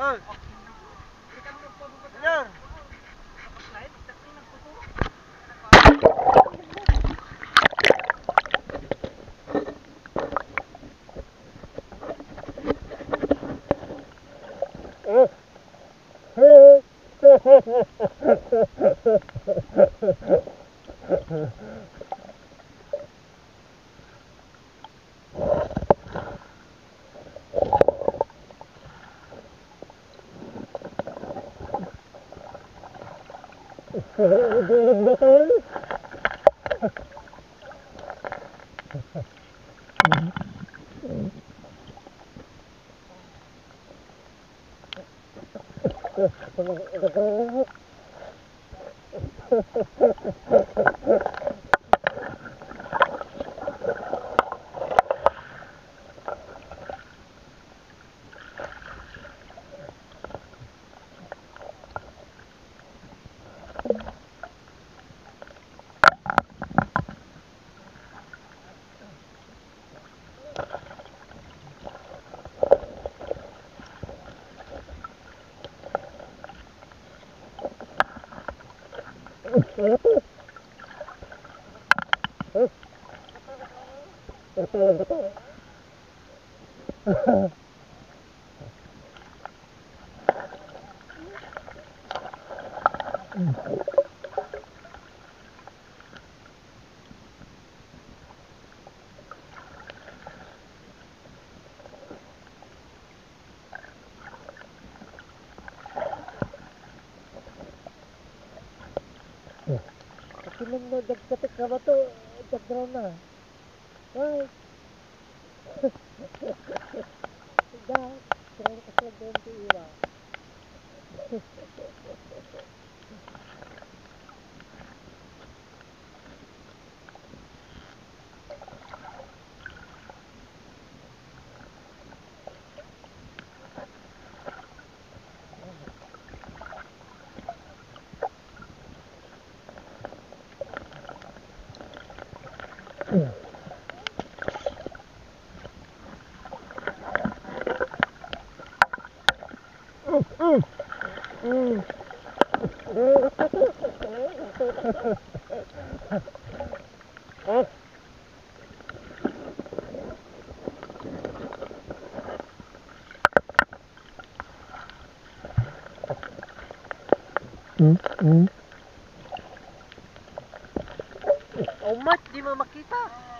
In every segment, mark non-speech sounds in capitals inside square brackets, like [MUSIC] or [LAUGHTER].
Oy! Yan! Kasi Ha, ha, ha, ha, ha, ha, Ha ha ha. Kung nagkatik ka ba ito, background na. Right? [LAUGHS] Dahil, kaya ka sa 20 iwa. [LAUGHS] Oh, mat, di mo makita.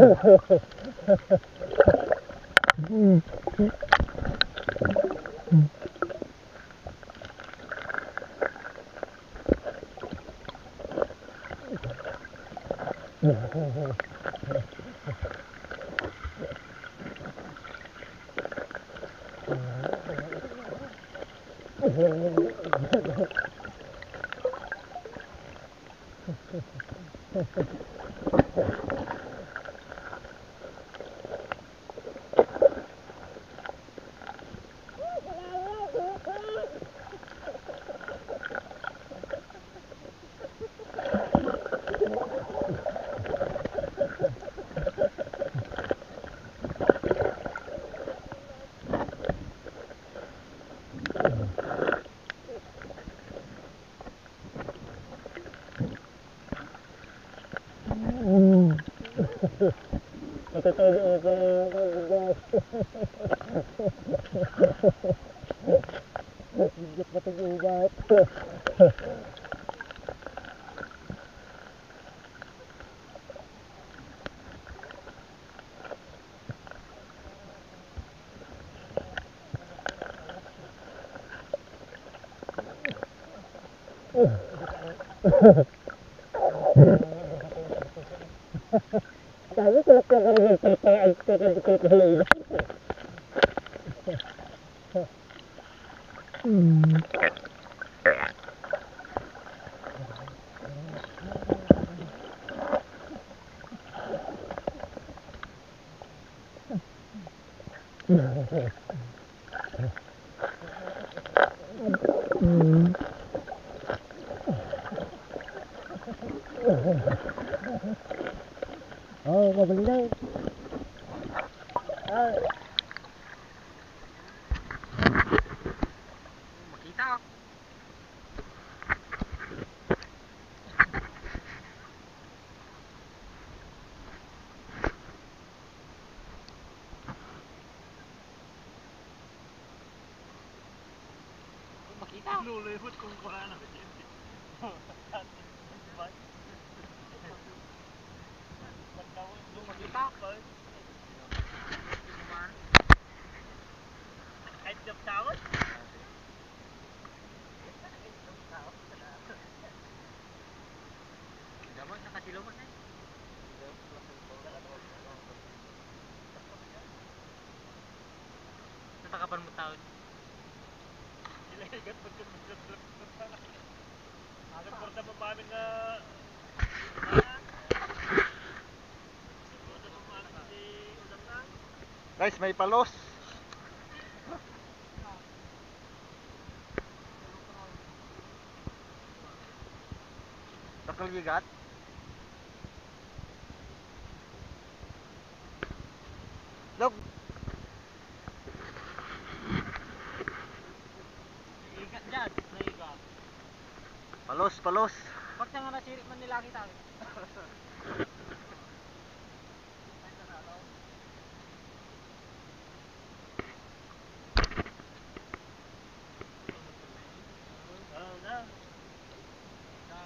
うん。Bigit ba 음. 음. rồi mình lên Ờ. Lulu hút con con ăn ở đây. Kapan mo taon? Ilalagat pag kumaglag-lag pa. Nagporta mo mamin na... Guys, may palos. Takal gigat. Palos, palos. Pag nga nasirit man nila kita.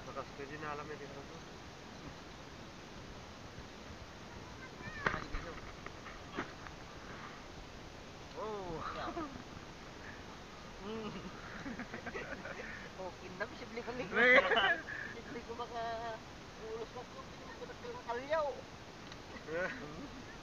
Bakas pwede na alam dito. Yeah. [LAUGHS]